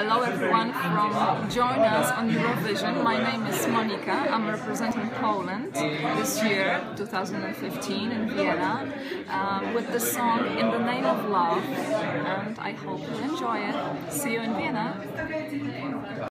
Hello everyone from Join Us on Eurovision. My name is Monika. I'm representing Poland this year, 2015 in Vienna, um, with the song In the Name of Love. And I hope you enjoy it. See you in Vienna.